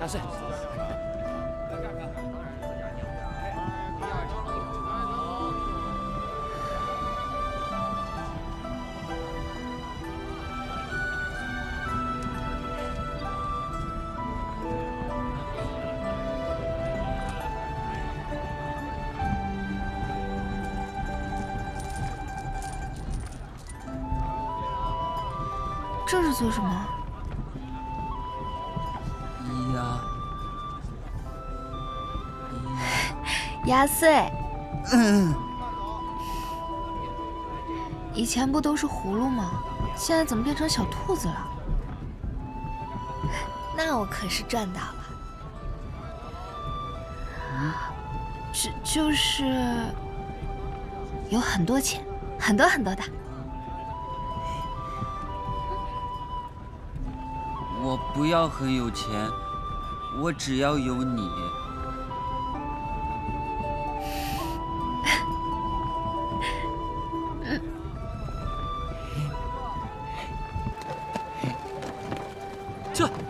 压岁。这是做什么？压岁。嗯。以前不都是葫芦吗？现在怎么变成小兔子了？那我可是赚到了。就就是有很多钱，很多很多的。我不要很有钱，我只要有你。对